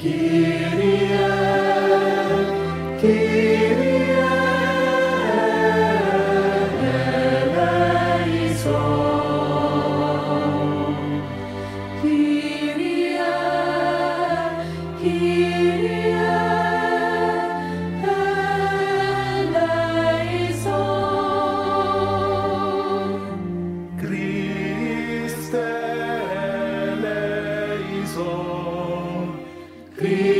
Kyrie, Kyrie. Cristo.